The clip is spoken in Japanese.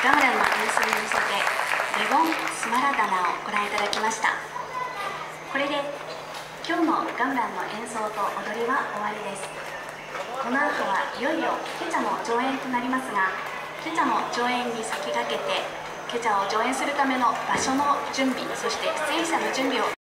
ガムランの演奏に乗せてレゴンスマラダナをご覧いただきました。これで今日のガムランの演奏と踊りは終わりです。この後はいよいよケチャの上演となりますがケチャの上演に先駆けてケチャを上演するための場所の準備そして出演者の準備を